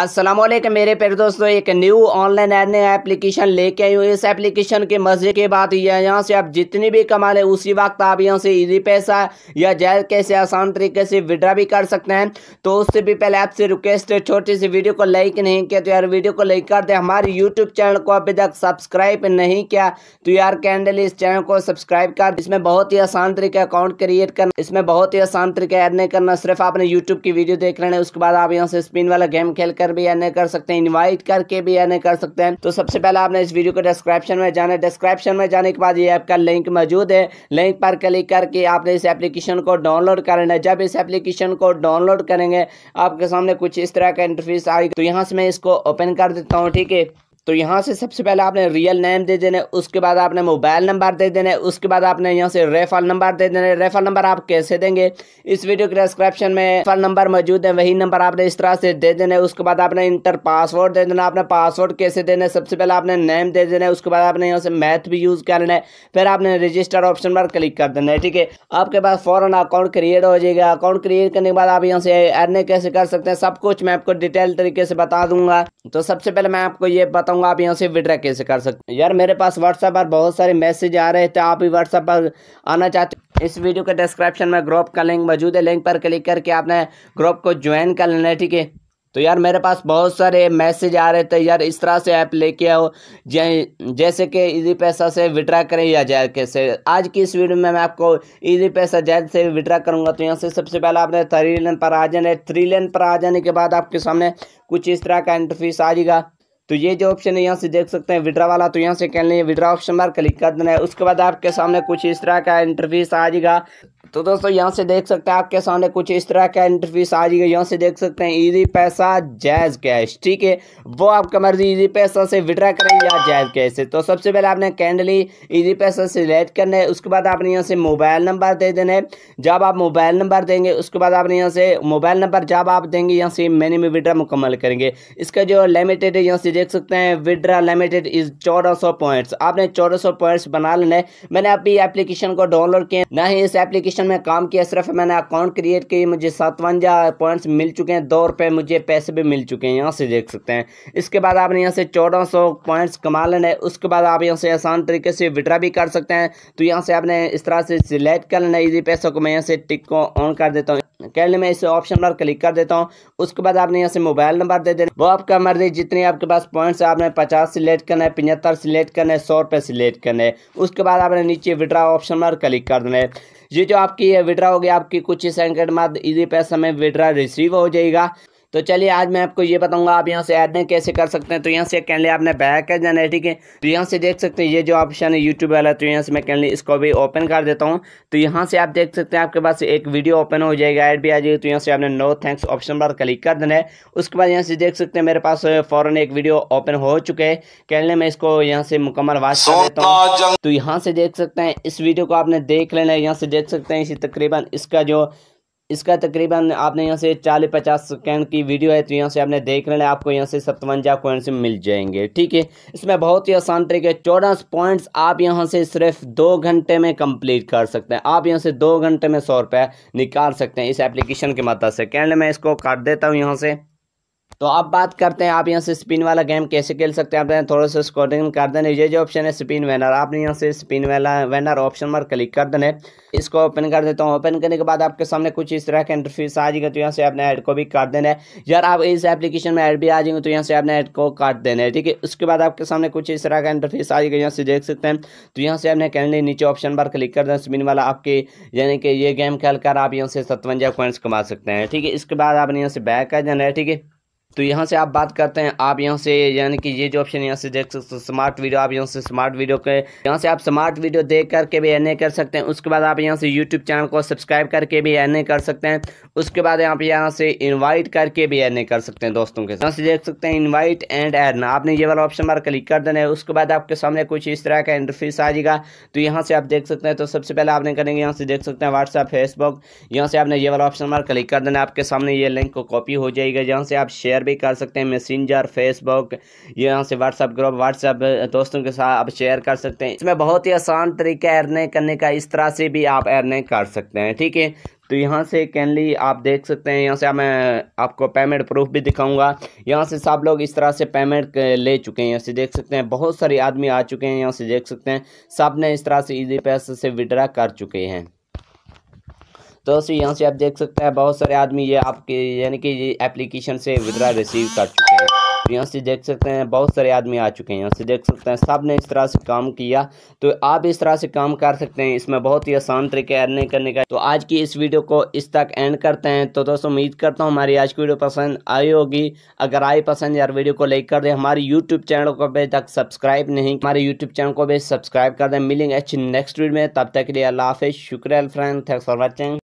असलम मेरे प्यारे दोस्तों, एक न्यू ऑनलाइन अर्निंग एप्लीकेशन लेके आई हूँ। इस एप्लीकेशन के मज़े के बाद यहाँ से आप जितनी भी कमा ले, उसी वक्त आप यहाँ से इजी पैसा या जैद कैसे आसान तरीके से विड्रा भी कर सकते हैं। तो उससे भी पहले आपसे रिक्वेस्ट है, छोटी सी वीडियो को लाइक नहीं किया तो यार वीडियो को लाइक कर दे। हमारे यूट्यूब चैनल को अभी तक सब्सक्राइब नहीं किया तो यार कैंडल इस चैनल को सब्सक्राइब कर। इसमें बहुत ही आसान तरीके अकाउंट क्रिएट करना, इसमें बहुत ही आसान तरीके अर्निंग करना, सिर्फ़ आपने यूट्यूब की वीडियो देख लेना उसके बाद आप यहाँ से स्पिन वाला गेम खेल कर भी अर्निंग कर सकते हैं इन्वाइट करके भी अर्निंग कर सकते हैं। तो सबसे पहले आपने इस वीडियो को डिस्क्रिप्शन में जाना डिस्क्रिप्शन में जाने के बाद ये ऐप का लिंक मौजूद है। लिंक पर क्लिक करके आपने इस एप्लीकेशन को डाउनलोड करना है। जब इस एप्लीकेशन को डाउनलोड करेंगे, आपके सामने कुछ इस तरह का इंटरफेस आएगा। तो यहाँ से मैं इसको ओपन कर देता हूँ, ठीक है? तो यहाँ से सबसे पहले आपने रियल नेम दे देना है उसके बाद आपने मोबाइल नंबर दे देना है उसके बाद आपने यहाँ से रेफर नंबर दे देना। है रेफर नंबर आप कैसे देंगे? इस वीडियो के डिस्क्रिप्शन में रेफर नंबर मौजूद है, वही नंबर आपने इस तरह से दे देना है उसके बाद आपने इंटर पासवर्ड दे देना, आपने पासवर्ड कैसे देना? है सबसे पहले आपने नेम दे देना है उसके बाद आपने यहाँ से मैथ भी यूज़ कर लेना है फिर आपने रजिस्टर ऑप्शन पर क्लिक कर देना है ठीक है? आपके पास फॉरन अकाउंट क्रिएट हो जाएगा। अकाउंट क्रिएट करने के बाद आप यहाँ से अर्निंग कैसे कर सकते हैं? सब कुछ मैं आपको डिटेल तरीके से बता दूँगा। तो सबसे पहले मैं आपको ये बताऊँगा, आप यहाँ से विड्रा कैसे कर सकते हैं। यार, मेरे पास व्हाट्सएप पर बहुत सारे मैसेज आ रहे थे, आप भी व्हाट्सएप पर आना चाहते इस वीडियो के डिस्क्रिप्शन में ग्रुप का लिंक मौजूद है। लिंक पर क्लिक करके आपने ग्रुप को ज्वाइन कर लेना है, ठीक है? तो यार मेरे पास बहुत सारे मैसेज आ रहे थे यार, इस तरह से ऐप लेके आओ जैसे कि इजी पैसा से विड्रा करें या जैद कैसे। आज की इस वीडियो में मैं आपको इजी पैसा जैद से विड्रा करूँगा। तो यहाँ से सबसे पहले आपने थ्री लेन पर आ जाना थ्री लेन पर आ जाने के बाद आपके सामने कुछ इस तरह का इंटरफेस आ जाएगा। तो ये जो ऑप्शन है, यहाँ से देख सकते हैं विड्रा वाला। तो यहाँ से कह लें विड्रा ऑप्शन पर क्लिक कर देना है। उसके बाद आपके सामने कुछ इस तरह का इंटरफेस आ जाएगा। तो दोस्तों, यहाँ से देख सकते हैं, आपके सामने कुछ इस तरह का इंटरफेस आ जाएगा यहाँ से देख सकते हैं इजी पैसा जैज कैश ठीक है? वो आपका मर्ज़ी इजी पैसा से विड्रा करें या जैज कैश से। तो सबसे पहले आपने कैंडली इजी पैसा सिलेक्ट करना है, उसके बाद आपने यहाँ से मोबाइल नंबर दे देना है। जब आप मोबाइल नंबर देंगे, उसके बाद आपने यहाँ से मोबाइल नंबर जब आप देंगे, यहाँ से मैंने में विड्रा मुकम्मल करेंगे। इसका जो लिमिटेड है, यहाँ से देख सकते हैं विड्रा लिमिटेड इज़ चौदह पॉइंट्स आपने चौदह पॉइंट्स बना लेना है। मैंने अभी एप्लीकेशन को डाउनलोड किया ना ही इस एप्लीकेशन एप्लीकेशन में काम किया, सिर्फ़ मैंने अकाउंट क्रिएट किए मुझे सतवंजा पॉइंट्स मिल चुके हैं, दो रुपये मुझे पैसे भी मिल चुके हैं, यहाँ से देख सकते हैं। इसके बाद आपने यहाँ से चौदह सौ पॉइंट्स कमा लेना है, उसके बाद आप यहाँ से आसान तरीके से विड्रा भी कर सकते हैं। तो यहाँ से आपने इस तरह से सिलेक्ट कर लेना इजी पैसों को मैं यहाँ से टिक को ऑन कर देता हूँ। कहने मैं इस ऑप्शन पर क्लिक कर देता हूँ। उसके बाद आपने यहाँ से मोबाइल नंबर दे देना। वो आपका मर्ज़ी जितने आपके पास पॉइंट्स आपने पचास सिलेक्ट करना है, पचहत्तर सिलेक्ट करना है, सौ रुपये सिलेक्ट करना है। उसके बाद आपने नीचे विड्रा ऑप्शन पर क्लिक कर देना है। ये जो आपकी विड्रा होगी आपकी कुछ सेकंड बाद इजी पैसा में विड्रा रिसीव हो जाएगा। तो चलिए आज मैं आपको ये बताऊँगा आप यहाँ से अर्निंग कैसे कर सकते हैं तो यहाँ से कैनली आपने बैक कर जाना है ठीक है तो यहाँ से देख सकते हैं ये जो ऑप्शन है यूट्यूब वाला तो यहाँ से मैं कैनली इसको भी ओपन कर देता हूँ तो यहाँ से आप देख सकते हैं आपके पास एक वीडियो ओपन हो जाएगा ऐड भी आ जाएगी तो यहाँ से आपने नो थैंक्स ऑप्शन पर क्लिक कर देना है उसके बाद यहाँ से देख सकते हैं मेरे पास फ़ौरन एक वीडियो ओपन हो चुके हैं कैनले मैं इसको यहाँ से मुकम्मल वाच कर देता हूँ तो यहाँ से देख सकते हैं इस वीडियो को आपने देख लेना है यहाँ से देख सकते हैं इसी तकरीबन इसका जो इसका तकरीबन आपने यहाँ से चालीस पचास सेकेंड की वीडियो है तो यहाँ से आपने देख लेना आपको यहाँ से सतवंजा पॉइंट्स मिल जाएँगे, ठीक है? इसमें बहुत ही आसान तरीके चौदह पॉइंट्स आप यहाँ से सिर्फ़ दो घंटे में कंप्लीट कर सकते हैं। आप यहाँ से दो घंटे में सौ रुपये निकाल सकते हैं इस एप्लीकेशन की मदद से। कैंड मैं इसको काट देता हूँ यहाँ से। तो आप बात करते हैं, आप यहाँ से स्पिन वाला गेम कैसे खेल सकते हैं? आपने थोड़ा सा स्कोरिंग कर देना ये जो ऑप्शन है स्पिन वेनर आपने यहाँ से स्पिन वाला वेनर ऑप्शन पर क्लिक कर देना इसको ओपन कर देता हूँ। ओपन करने के बाद आपके सामने कुछ इस तरह का इंटरफेस आ जाएगा तो यहाँ से आपने ऐड को भी काट देना है यार, आप इस एप्लीकेशन में ऐड भी आ जाएँगे तो यहाँ से आपने ऐड को काट देना है ठीक है? उसके बाद आपके सामने कुछ इस तरह का इंटरफेस आ जाएगा, यहाँ से देख सकते हैं। तो यहाँ से आपने कहने नीचे ऑप्शन पर क्लिक कर देना स्पिन वाला आपके, यानी कि ये गेम खेल आप यहाँ से सतवंजा पॉइंट्स कमा सकते हैं। ठीक है? इसके बाद आपने यहाँ से बैक कर देना है। ठीक है? तो यहाँ से आप बात करते हैं आप यहाँ से यानी कि ये जो ऑप्शन यहाँ से देख सकते हो स्मार्ट वीडियो आप यहाँ से स्मार्ट वीडियो के यहाँ से आप स्मार्ट वीडियो देख करके भी एन कर सकते हैं उसके बाद आप यहाँ से यूट्यूब चैनल को सब्सक्राइब करके भी एन कर सकते हैं उसके बाद आप यहाँ से इन्वाइट करके भी एन कर सकते हैं दोस्तों के यहाँ से देख सकते हैं इन्वाइट एंड एन आपने ये वाला ऑप्शन पर क्लिक कर देना है उसके बाद आपके सामने कुछ इस तरह का इंटरफेस आ जाएगा तो यहाँ से आप देख सकते हैं तो सबसे पहले आपने करेंगे यहाँ से देख सकते हैं व्हाट्सअप फेसबुक यहाँ से आपने ये वाला ऑप्शन पर क्लिक कर देना आपके सामने ये लिंक को कॉपी हो जाएगा जहाँ से आप शेयर भी कर सकते हैं मैसेंजर फेसबुक यहाँ से व्हाट्सअप ग्रुप व्हाट्सअप दोस्तों के साथ आप शेयर कर सकते हैं। इसमें बहुत ही आसान तरीका अर्निंग करने का, इस तरह से भी आप अर्निंग कर सकते हैं, ठीक है? तो यहाँ से कैनली आप देख सकते हैं, यहाँ से मैं आपको पेमेंट प्रूफ भी दिखाऊँगा। यहाँ से सब लोग इस तरह से पेमेंट ले चुके हैं, यहाँ से देख सकते हैं, बहुत सारे आदमी आ चुके हैं, यहाँ से देख सकते हैं सबने इस तरह से इजी पैसे से विड्रा कर चुके हैं। तो दोस्तों यहाँ से आप देख सकते हैं, बहुत सारे आदमी ये आपके, यानी कि एप्लीकेशन से विड्रा रिसीव कर चुके हैं। तो यहाँ से देख सकते हैं, बहुत सारे आदमी आ चुके हैं। यहाँ से देख सकते हैं, सबने इस तरह से काम किया। तो आप इस तरह से काम कर सकते हैं, इसमें बहुत ही आसान तरीके अर्निंग करने का। तो आज की इस वीडियो को इस तक एंड करते हैं। तो दोस्तों, उम्मीद करता हूँ, हमारी आज की वीडियो पसंद आई होगी। अगर आई पसंद यार वीडियो को लाइक कर दें। हमारे यूट्यूब चैनल को अभी तक सब्सक्राइब नहीं, हमारे यूट्यूब चैनल को भी सब्सक्राइब कर दें। मिलेंगे अच्छी नेक्स्ट वीडियो में। तब तक के लिए अल्लाह हाफिज़। शुक्रिया फ्रेंड थैंक्स फॉर वॉचिंग